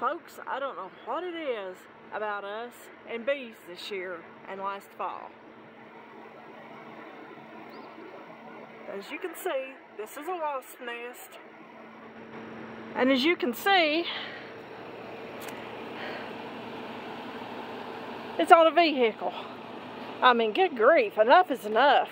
Folks, I don't know what it is about us and bees this year and last fall. As you can see, this is a wasp nest. And as you can see, it's on a vehicle. I mean, good grief, enough is enough.